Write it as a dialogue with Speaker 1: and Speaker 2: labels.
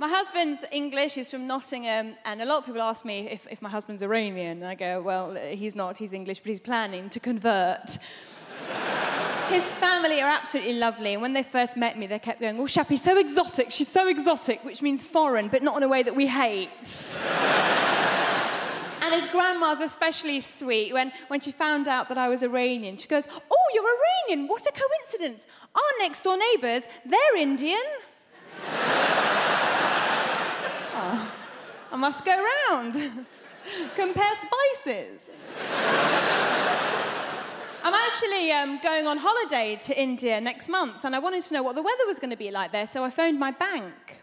Speaker 1: My husband's English, he's from Nottingham, and a lot of people ask me if, if my husband's Iranian. I go, well, he's not, he's English, but he's planning to convert. His family are absolutely lovely, and when they first met me, they kept going, Oh, Shappi's so exotic, she's so exotic, which means foreign, but not in a way that we hate. and his grandma's especially sweet. When, when she found out that I was Iranian, she goes, Oh, you're Iranian, what a coincidence. Our next door neighbours, they're Indian. oh, I must go round, compare spices. I'm actually um, going on holiday to India next month, and I wanted to know what the weather was going to be like there, so I phoned my bank.